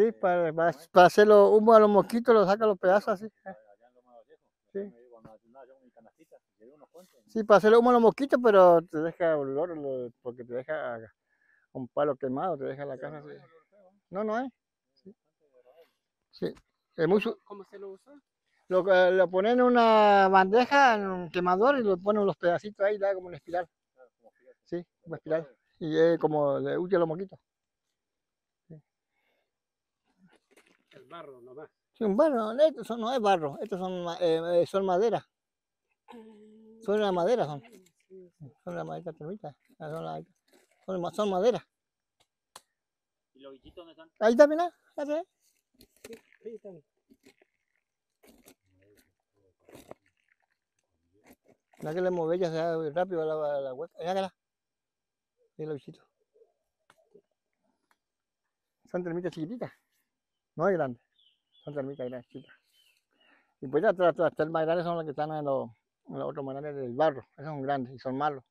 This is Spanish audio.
Sí, para, para, para hacerlo humo a los mosquitos, lo saca los pedazos así. Sí. Sí, para hacerle humo a los mosquitos, pero te deja olor, lo- porque te deja un palo quemado, te deja la casa así. No, no es. Sí. Sí. Es su- ¿Cómo se lo usa? lo, que- lo ponen en una bandeja, en un quemador, y lo ponen los pedacitos ahí, da como una espiral. Sí, una espiral. Y es como le huye a los mosquitos. Barro nomás. Sí, un barro, no, estos son- no es barro, estos son, eh, eh, son madera. Son una madera, son. Son la madera termita. ah, Son, la- son, son madera. ¿Y los bichitos dónde están? Ahí está, mira. ahí está. Ahí están. No que le mueve ya se da rápido la, la hueca. Hágala. Ahí los bichitos. Son termitas chiquititas. No es grande. Y pues ya hasta, hasta el más grandes son los que están en los, los otros más grandes del barro. Esos son grandes y son malos.